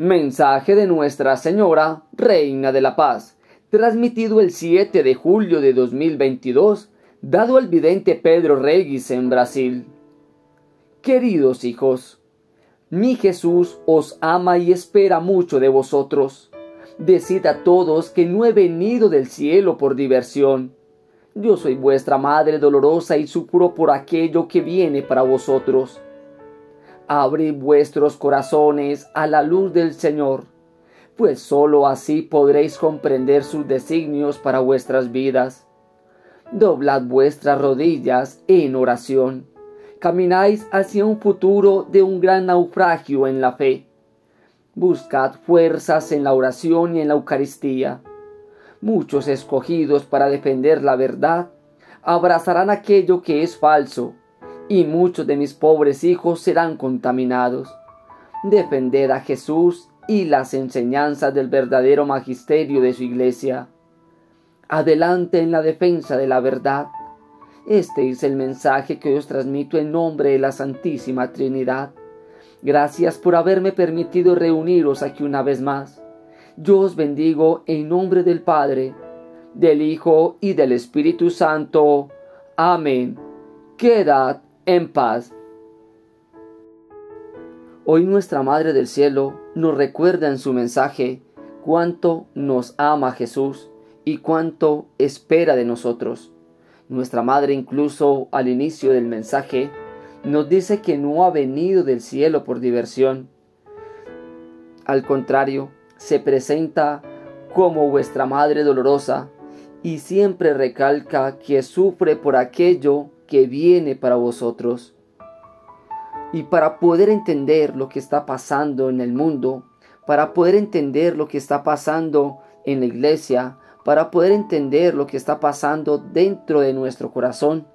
Mensaje de Nuestra Señora, Reina de la Paz, transmitido el 7 de julio de 2022, dado al vidente Pedro Regis en Brasil. Queridos hijos, mi Jesús os ama y espera mucho de vosotros. Decid a todos que no he venido del cielo por diversión. Yo soy vuestra madre dolorosa y sufro por aquello que viene para vosotros abrid vuestros corazones a la luz del Señor, pues sólo así podréis comprender sus designios para vuestras vidas. Doblad vuestras rodillas en oración. Camináis hacia un futuro de un gran naufragio en la fe. Buscad fuerzas en la oración y en la Eucaristía. Muchos escogidos para defender la verdad abrazarán aquello que es falso y muchos de mis pobres hijos serán contaminados. Defender a Jesús y las enseñanzas del verdadero magisterio de su iglesia. Adelante en la defensa de la verdad. Este es el mensaje que os transmito en nombre de la Santísima Trinidad. Gracias por haberme permitido reuniros aquí una vez más. Yo os bendigo en nombre del Padre, del Hijo y del Espíritu Santo. Amén. Quedad en paz. Hoy nuestra Madre del Cielo nos recuerda en su mensaje cuánto nos ama Jesús y cuánto espera de nosotros. Nuestra Madre incluso al inicio del mensaje nos dice que no ha venido del cielo por diversión. Al contrario, se presenta como vuestra Madre dolorosa y siempre recalca que sufre por aquello que viene para vosotros. Y para poder entender lo que está pasando en el mundo, para poder entender lo que está pasando en la iglesia, para poder entender lo que está pasando dentro de nuestro corazón,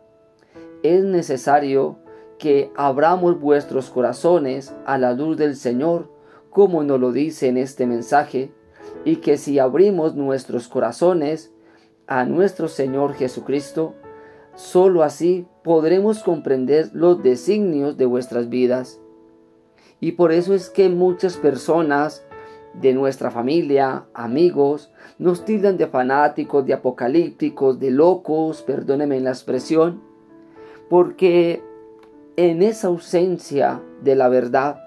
es necesario que abramos vuestros corazones a la luz del Señor, como nos lo dice en este mensaje, y que si abrimos nuestros corazones a nuestro Señor Jesucristo, Solo así podremos comprender los designios de vuestras vidas. Y por eso es que muchas personas de nuestra familia, amigos, nos tildan de fanáticos, de apocalípticos, de locos, perdónenme la expresión, porque en esa ausencia de la verdad,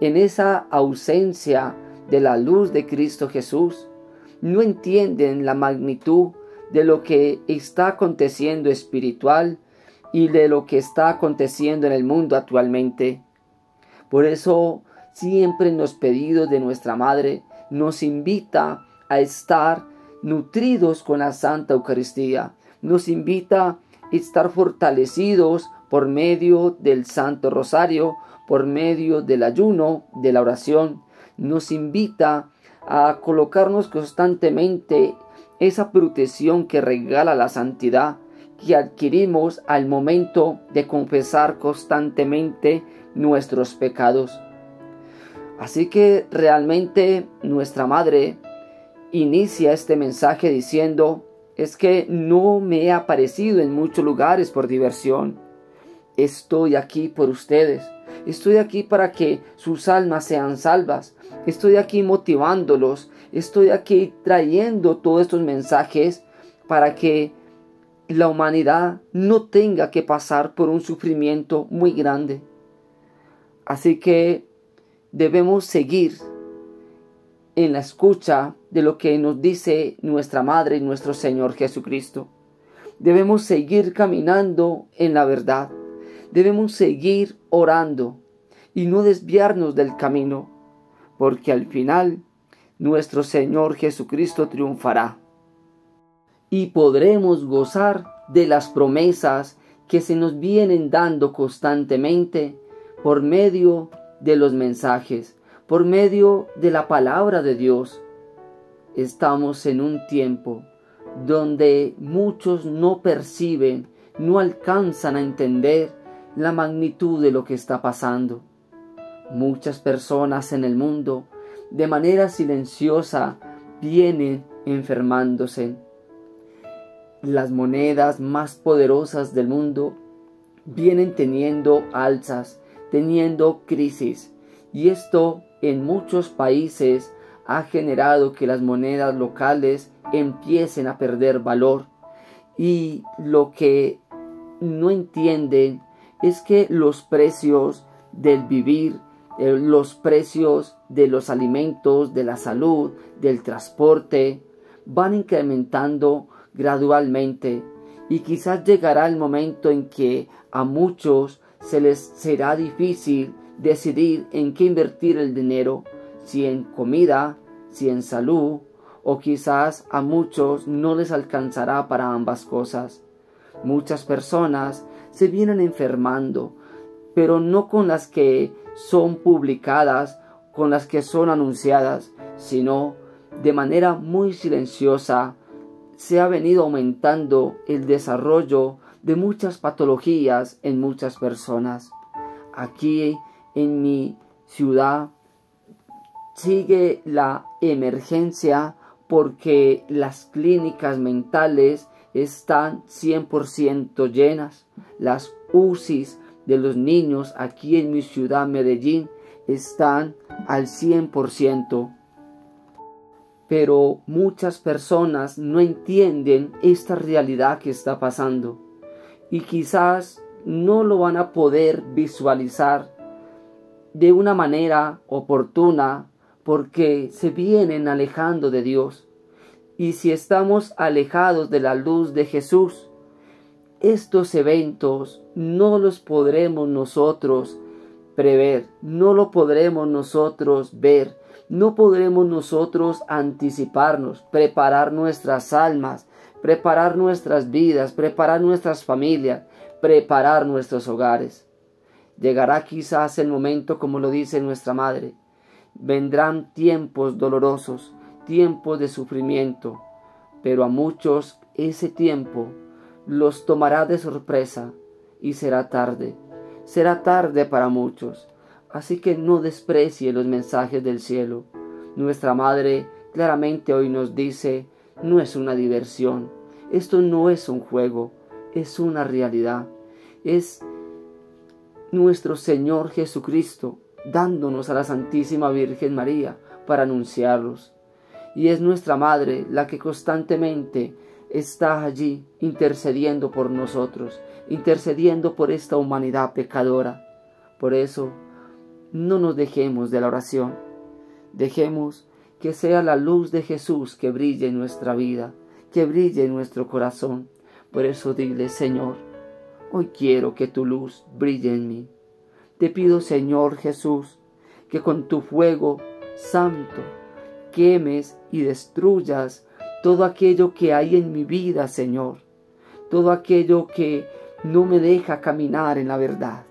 en esa ausencia de la luz de Cristo Jesús, no entienden la magnitud de lo que está aconteciendo espiritual y de lo que está aconteciendo en el mundo actualmente. Por eso siempre en los pedidos de nuestra Madre nos invita a estar nutridos con la Santa Eucaristía, nos invita a estar fortalecidos por medio del Santo Rosario, por medio del ayuno, de la oración, nos invita a colocarnos constantemente esa protección que regala la santidad que adquirimos al momento de confesar constantemente nuestros pecados. Así que realmente nuestra madre inicia este mensaje diciendo, es que no me he aparecido en muchos lugares por diversión. Estoy aquí por ustedes. Estoy aquí para que sus almas sean salvas. Estoy aquí motivándolos. Estoy aquí trayendo todos estos mensajes para que la humanidad no tenga que pasar por un sufrimiento muy grande. Así que debemos seguir en la escucha de lo que nos dice nuestra Madre y nuestro Señor Jesucristo. Debemos seguir caminando en la verdad debemos seguir orando y no desviarnos del camino, porque al final nuestro Señor Jesucristo triunfará y podremos gozar de las promesas que se nos vienen dando constantemente por medio de los mensajes, por medio de la palabra de Dios. Estamos en un tiempo donde muchos no perciben, no alcanzan a entender la magnitud de lo que está pasando. Muchas personas en el mundo, de manera silenciosa, vienen enfermándose. Las monedas más poderosas del mundo vienen teniendo alzas, teniendo crisis, y esto en muchos países ha generado que las monedas locales empiecen a perder valor. Y lo que no entienden es que los precios del vivir, eh, los precios de los alimentos, de la salud, del transporte, van incrementando gradualmente y quizás llegará el momento en que a muchos se les será difícil decidir en qué invertir el dinero, si en comida, si en salud, o quizás a muchos no les alcanzará para ambas cosas. Muchas personas se vienen enfermando, pero no con las que son publicadas, con las que son anunciadas, sino de manera muy silenciosa se ha venido aumentando el desarrollo de muchas patologías en muchas personas. Aquí en mi ciudad sigue la emergencia porque las clínicas mentales están 100% llenas. Las UCIs de los niños aquí en mi ciudad Medellín están al 100%. Pero muchas personas no entienden esta realidad que está pasando y quizás no lo van a poder visualizar de una manera oportuna porque se vienen alejando de Dios. Y si estamos alejados de la luz de Jesús, estos eventos no los podremos nosotros prever, no lo podremos nosotros ver, no podremos nosotros anticiparnos, preparar nuestras almas, preparar nuestras vidas, preparar nuestras familias, preparar nuestros hogares. Llegará quizás el momento, como lo dice nuestra madre, vendrán tiempos dolorosos, tiempos de sufrimiento, pero a muchos ese tiempo los tomará de sorpresa y será tarde. Será tarde para muchos. Así que no desprecie los mensajes del cielo. Nuestra Madre claramente hoy nos dice, no es una diversión, esto no es un juego, es una realidad. Es nuestro Señor Jesucristo dándonos a la Santísima Virgen María para anunciarlos. Y es nuestra Madre la que constantemente está allí intercediendo por nosotros, intercediendo por esta humanidad pecadora. Por eso, no nos dejemos de la oración. Dejemos que sea la luz de Jesús que brille en nuestra vida, que brille en nuestro corazón. Por eso dile, Señor, hoy quiero que tu luz brille en mí. Te pido, Señor Jesús, que con tu fuego santo quemes y destruyas todo aquello que hay en mi vida, Señor, todo aquello que no me deja caminar en la verdad.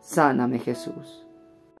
Sáname, Jesús.